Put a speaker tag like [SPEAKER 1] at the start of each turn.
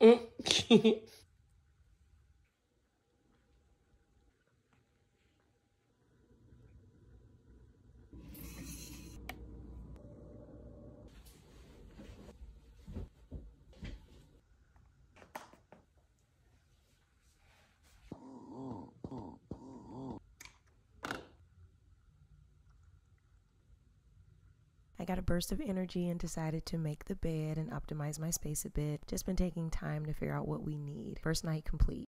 [SPEAKER 1] 嗯 I got a burst of energy and decided to make the bed and optimize my space a bit. Just been taking time to figure out what we need. First night complete.